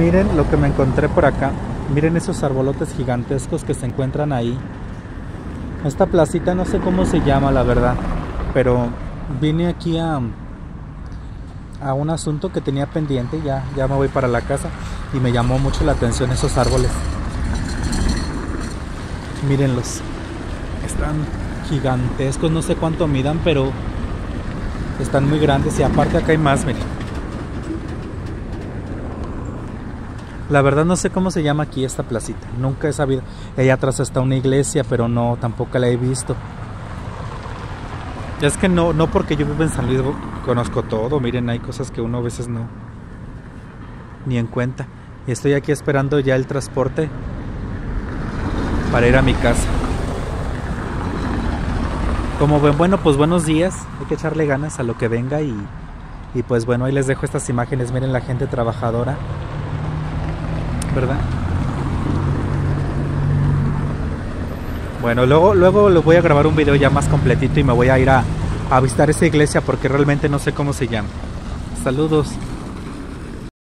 Miren lo que me encontré por acá. Miren esos arbolotes gigantescos que se encuentran ahí. Esta placita no sé cómo se llama, la verdad. Pero vine aquí a, a un asunto que tenía pendiente. Ya, ya me voy para la casa. Y me llamó mucho la atención esos árboles. Mírenlos. Están gigantescos. No sé cuánto midan, pero están muy grandes. Y aparte acá hay más, miren. La verdad no sé cómo se llama aquí esta placita. Nunca he sabido. Allá atrás está una iglesia, pero no, tampoco la he visto. Es que no, no porque yo vivo en San Luis conozco todo. Miren, hay cosas que uno a veces no ni en cuenta. Y estoy aquí esperando ya el transporte para ir a mi casa. Como ven, bueno, pues buenos días. Hay que echarle ganas a lo que venga y, y pues bueno, ahí les dejo estas imágenes. Miren la gente trabajadora. ¿Verdad? Bueno, luego, luego les voy a grabar un video ya más completito y me voy a ir a, a visitar esa iglesia porque realmente no sé cómo se llama. Saludos.